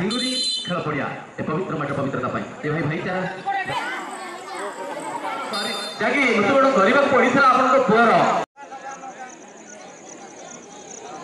ବିରୁଡ଼ି ଖେଳ ପଡ଼ିଆ ଏ ପବିତ୍ର ମାଟ ପବିତ୍ରତା ପାଇଁ ଏ ଭାଇ ଭାଇଚାରା ଯାହାକି ମୃତ୍ୟୁବରଣ କରିବାକୁ ପଡ଼ିଥିଲା ଆପଣଙ୍କ ପୁଅର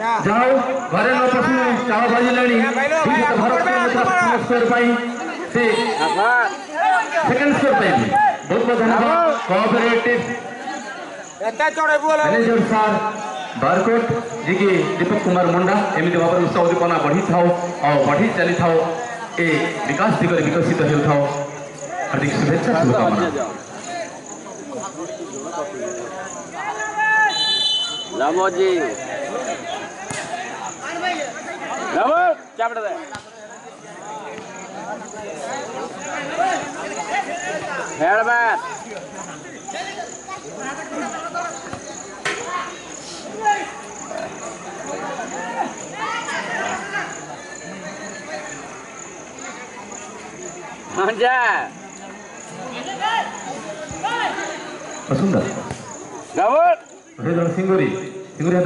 ଯାହା ହଉ ଘରେ ନ ପଶି ଚାଳ ବାଜିଲେଣି ଭାରତ ପାଇଁ ସେ ସେକେଣ୍ଡ ସ୍କୋର ପାଇଁ ବହୁତ ବହୁତ ଧନ୍ୟବାଦ cooperative manager sir Barkot ji की दीपक कुमार मुंडा एमती भाव उत्साह उद्दीपना बढ़ी था बढ़ी चली था विकास दिग्वे विकसित होार्दिक शुभे Manja. Masunda. Gawat. Mahindra Singuri. Singuri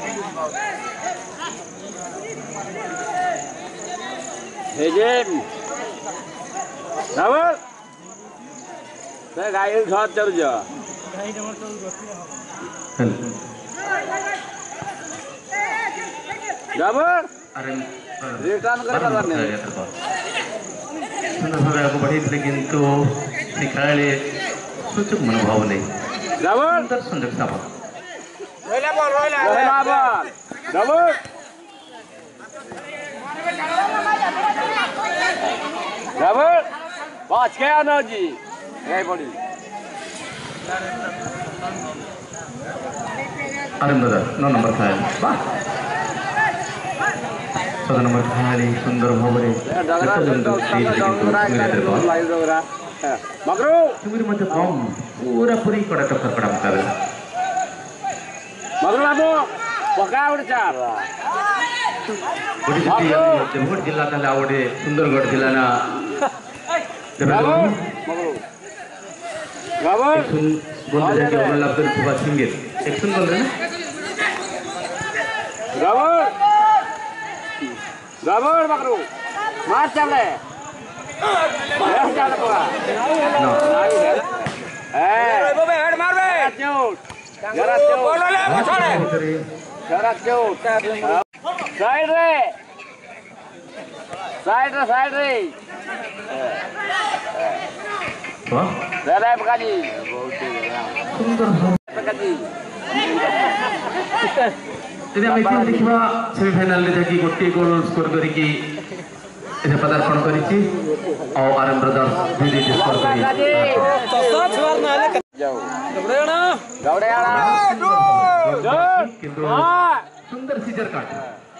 Thank you. এই যে রাবল গাড়ি ঘর চলছ রাবল রিটার্ন করে পারবার নেই সুন্দরভাবে আগে বাড়িয়েছিলে কিন্তু সেই খেলাড়ি সুচক মনোভাব মানে নেই সুন্দর সুন্দর support double Robert, watch care energy. Everybody. Adam brother, no number five. So the number five is Sundar Bhavare. Represent the state again. Magro. Sumir Madhya Pong. Pura puri kodak kapar kodam kare. Magro Lamo. Pakai udah cara. બધી જુટી જમહુર જિલ્લાના આવડે સુંદરગઢ જિલ્લાના લાભ Subhash સિંગેર action બંધ રાવણ રાવણ બકરો માર ચાલે માર ચાલે પોરા એ બોબે હેડ મારવે જરા ચેઉટ બોલો લે મછોડે જરા ચેઉટ साइड रे साइड रे साइड रे हां दादा बका जी बका जी ତେବେ ଆମେ ଏଥିରେ ଦେଖିବା ସେମିଫାଇନାଲରେ ଯାଇକି ଗୋଟିଏ ଗୋଲ ସ୍କୋର କରିକି ଏଥିରେ ପଦାର୍ପଣ କରିଛି ଆଉ ଆରମ୍ଭ ଦାସ ଦୁଇ ଦୁଇଟି ସ୍କୋର କରି କିନ୍ତୁ ସୁନ୍ଦର ସିଜର କାଟ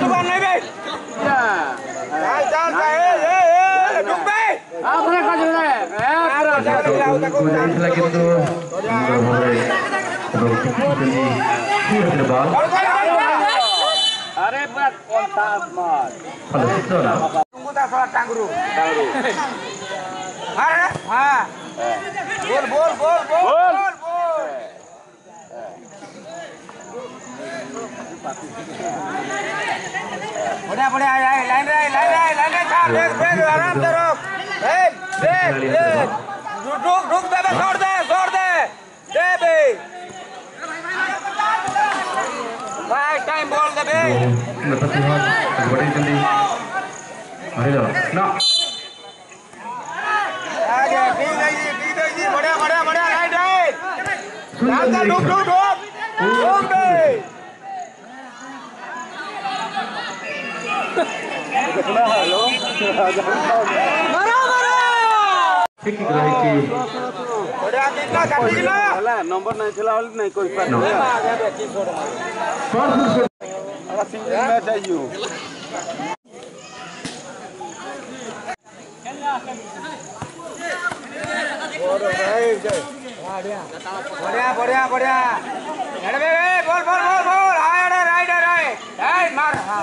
খেলা কিন্তু আরে বাট পঞ্চাশ মার ভালো ছিল না টাঙ্গুরু টাঙ্গুরু হ্যাঁ হ্যাঁ বল বল বল বল বল बढ़िया बढ़िया आए आए लाइन रहे लाइन रहे लाइन रहे साहब ब्रेक ब्रेक आराम से रोक ब्रेक ब्रेक ब्रेक रुक रुक दे बे छोड़ दे छोड़ दे दे बे भाई टाइम बोल दे बे बड़ी जल्दी अरे ना आगे ठीक है जी ठीक है जी बढ़िया बढ़िया बढ़िया राइट राइट सुन जल्दी रुक रुक रुक रुक बे ନମ୍ବର ନାଇଁ ଥିଲା ବୋଲି ନାଇଁ କରିପାରିଲୁ ମ୍ୟାଚ୍ ଆସିଯିବ बढ़िया बढ़िया बढ़िया बॉल बॉल बॉल बॉल हाँ राइट राइट राइट मार हाँ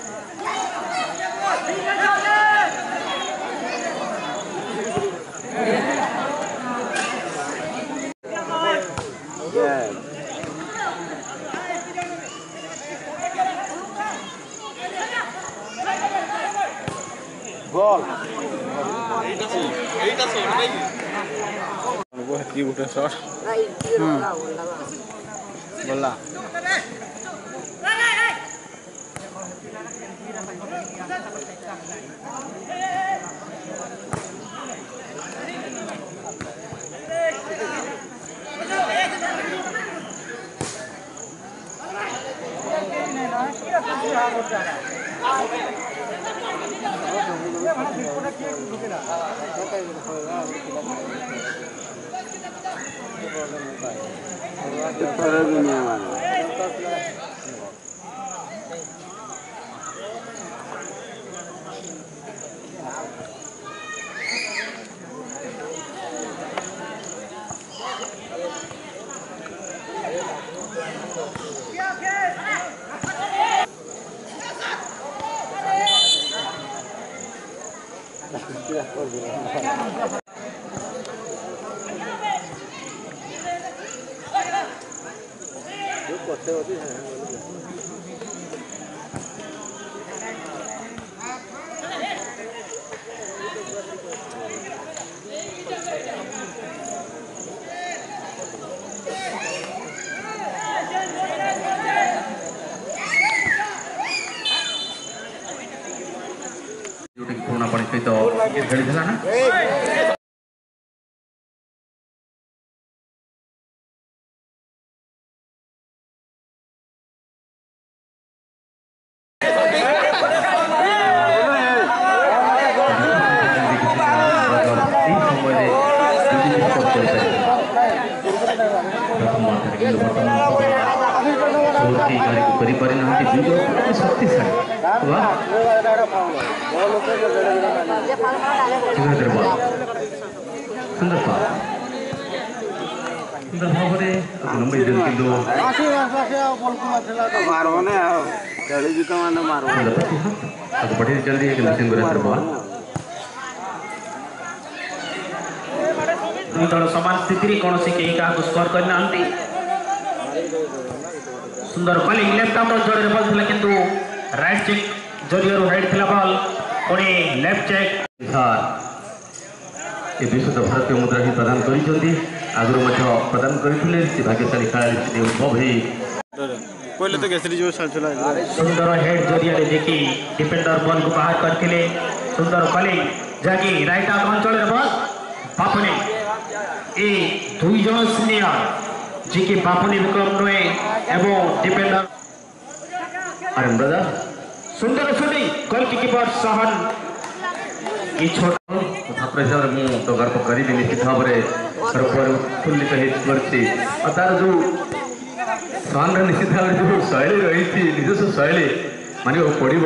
sor, Hmm. Bola. Hey, hey, это поражение вас. ಹೇಳಿದಿಲ್ಲ এই সময়ে প্রথম মাত্রা কিন্তু বর্তমান ଶକ୍ତି ଗାଡି କରି ପାରି ନାହାନ୍ତି ବିଜୁ ଶକ୍ତିଶାଳୀ ବା दल सामान स्थित कौन से कहीं क्या स्कोर करना সুন্দর বলিং লেফট আউট জোরে বল ছিল কিন্তু রাইট চেক জরিয়র হেড ছিল বল পুনি লেফট চেক ଏ ବିଶୁଦ୍ଧ ଭାରତୀୟ ମୁଦ୍ରା ହିଁ ପ୍ରଦାନ କରିଛନ୍ତି ଆଗରୁ ମଧ୍ୟ ପ୍ରଦାନ କରିଥିଲେ ସେ ଭାଗ୍ୟଶାଳୀ ଖେଳାଳି ସେଠି ଉଦ୍ଭବ ହେଇ କହିଲେ ତ କେସରୀ ଯୋଉ ଚାଲୁଥିଲା ସୁନ୍ଦର ହେଡ୍ ଜରିଆରେ ଦେଖି ଡିଫେଣ୍ଡର ବଲ୍କୁ ବାହାର କରିଥିଲେ ସୁନ୍ଦର କଲେ ଯାହାକି ରାଇଟ୍ ଆଉଟ୍ ଅଞ୍ଚଳରେ ବଲ୍ ବାପୁନି ଏ ଦୁଇ ଜଣ ସିନିୟର যিকি বাপুনি বিক্রম নয় এবং ডিপেন্ডার আরেন ব্রাদার সুন্দর সুন্দর গোলকি কিপার সাহান এই ছোট তথা প্রেসার মু তো গর্ব করিবি নিশ্চিত ভাবে সর্বর উৎফুল্লিত হয়ে করছি আর তার যে সাহানর নিশ্চিত ভাবে যে শৈলী রয়েছে নিজস্ব শৈলী মানে পড়িব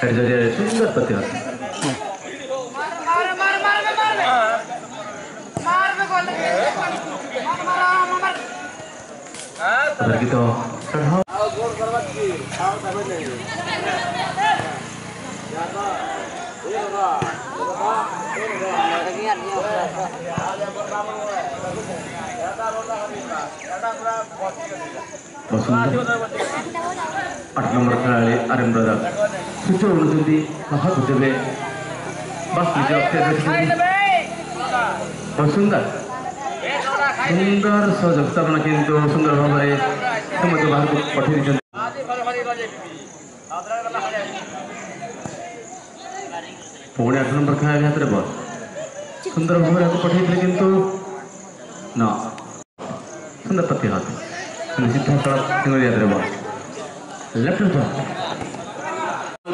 హరిజర్య సుందర ప్రతిహత तो चढ़ाओ आठ नंबर खेळाडू अरिंद्रदा kucho uruzundi nahat udebe बस मुझे लगता है बहुत सुंदर सुंदर सजगता बना किंतु सुंदर भाव तुम तो बाहर को पठे दी ପୁଣି ଆଠ ନମ୍ବର ଖେଳାଳି ହାତରେ ବଲ୍ ସୁନ୍ଦର ଭାବରେ ଆକୁ ପଠାଇଥିଲେ କିନ୍ତୁ ନ ସୁନ୍ଦର ପ୍ରତିହତ ସିଧା ସଳଖ ହାତରେ ବଲ୍ ଲେଫ୍ଟ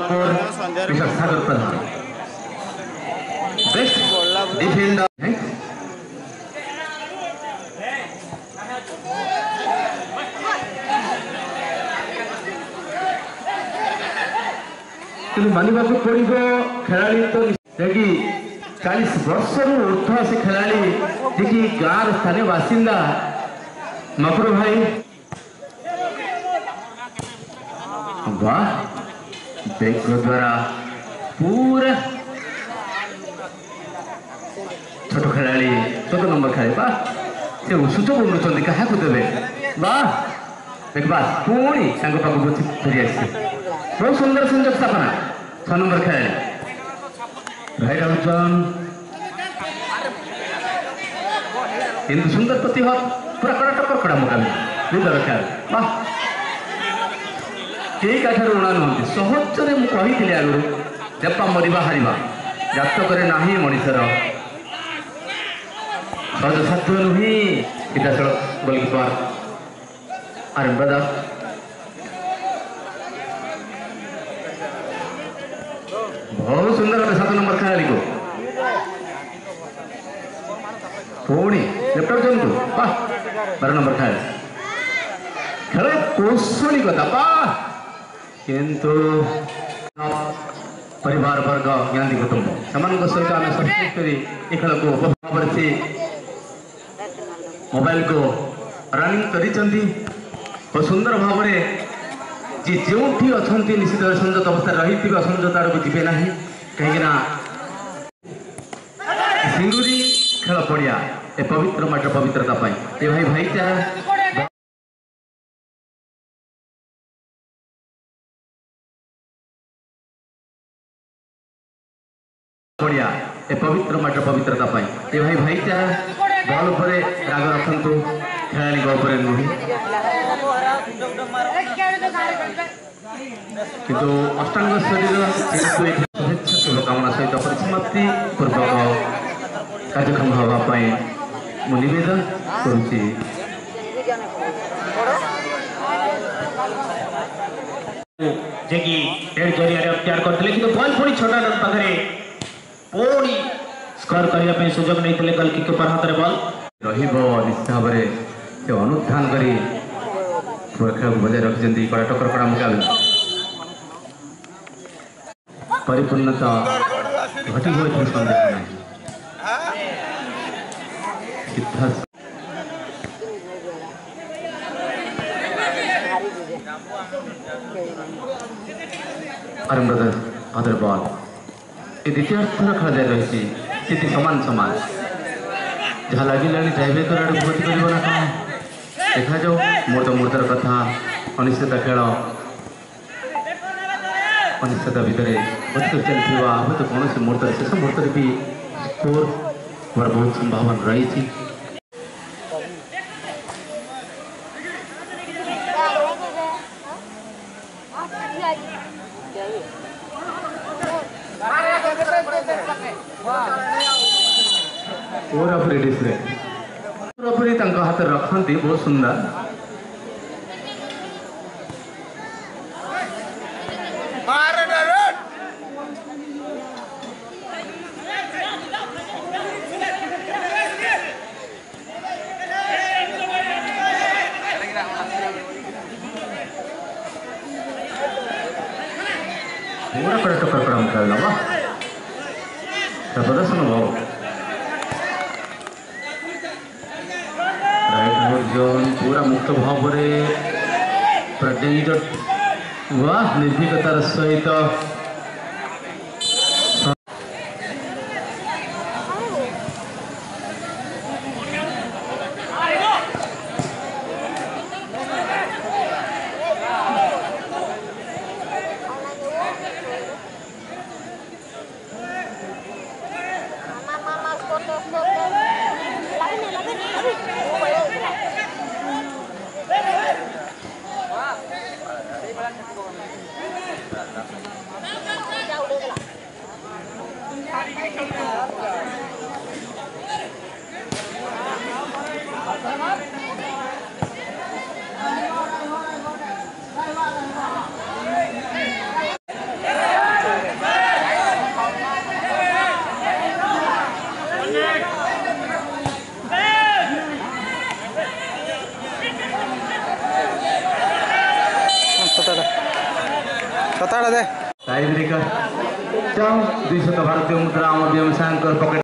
और ऋषभ ठाकुर प्रधान बेस्ट डिफेंडर हैं କିନ୍ତୁ ମାନିବାକୁ ପଡ଼ିବ ଖେଳାଳି ତ ଯାହାକି ଚାଳିଶ ବର୍ଷରୁ ଉର୍ଦ୍ଧ ସେ ଖେଳାଳି ଯିଏକି ଗାଁର ସ୍ଥାନୀୟ ବାସିନ୍ଦା ମକର ଭାଇ वाह श्री गुरुद्वारा पूरा ছোট খেলাড়ি কত নম্বর খেলাড়ি বা সে সুযোগ অনুচন্দি কাহাকে দেবে বা দেখবা পুনি সাঙ্গ পাখু ফিরে আসছে বহু সুন্দর সংযোগ স্থাপনা ছ নম্বর খেলাড়ি ভাইরাউচন কিন্তু সুন্দর প্রতিহত পুরা কড়া টক্কর কড়া মোকাবিলা দুই দল খেলাড়ি বাহ সেই কাঠার ଊଣା ନୁହନ୍ତି ସହଜରେ ମୁଁ କହିଥିଲି ଆଗରୁ ଦେବା ମରିବା ହାରିବା ଜାତ କରେ ନାହିଁ ମଣିଷର ସହଜ ସାଧ୍ୟ ନୁହେଁ ବିଦ୍ୟାଚଳ ଗୋଲକିପର ଆରମ୍ଭ ଦାସ ବହୁତ ସୁନ୍ଦର ଭାବେ ସାତ ନମ୍ବର ଖେଳାଳିକୁ ପୁଣି ଲେଫ୍ଟର ଜୋନ୍କୁ ବାର ନମ୍ବର ଖେଳାଳି ଖେଳ କୌଶଳିକତା ବା किंतु परिवार वर्ग ज्ञाति कुटुंब सहित आम संस्कृत कर उपभोगी मोबाइल को रनिंग कर सुंदर भाव में जी जो अच्छा निश्चित संयत अवस्था रही थी असंयत आड़ को जी ना कहीं सिंगुरी खेल पड़िया ए पवित्र माटर पवित्रता भाई भाईचारा ଏ ପବିତ୍ର ମାଟିର ପବିତ୍ରତା ପାଇଁ ଏ ଭାଇ ଭାଇଚାରା ବଲ୍ ଉପରେ ରାଗ ରଖନ୍ତୁ ଖେଳାଳିଙ୍କ ଉପରେ ନୁହେଁ କିନ୍ତୁ ଅଷ୍ଟାଙ୍ଗ ଶରୀର ଶୁଭକାମନା ସହିତ ପରିସମାପ୍ତି ପୂର୍ବକ କାର୍ଯ୍ୟକ୍ରମ ହେବା ପାଇଁ ମୁଁ ନିବେଦନ କରୁଛି যে কি এর জরিয়া অক্তিয়ার করলে কিন্তু বল পুনি ছোট পাখে पूरी स्कोर करिया पे सुजग नै थले कल किक पर हाथ रे बॉल रहिबो निश्चित भाबरे से अनुधान करी सुरक्षा बजे रख जंदी कडा टक्कर कडा मुकाबला परिपूर्णता घटी होय छन संदेश नै सिद्धार्थ आरंभ आदर बॉल ये द्वितीय स्थान खेल जारी रही स्थिति सामान सामान जहाँ लगे जयवेकर आड़ गति करना कौन देखा जाऊ मुहूर्त मुहूर्त कथा अनिश्चित खेल अनिश्चित भितर चलता आहत कौन मुहूर्त शेष मुहूर्त भी स्कोर बहुत संभावना रही ಮೂಲ ಕರೆಕ್ಟ್ ಕರ್ಕೊಂಡು ಕೇಳಲ್ವಾ ಪ್ರದರ್ಶನ ಬಾವು ರೈಟ್ ನೋಡ್ ಜೋನ್ ಪೂರ ಮುಕ್ತ ಭಾବରେ ಪ್ರಜ್ಞೆಯ ವಾಹ್ ನಿರ್ಭೀಕತಾರ ಸಹಿತ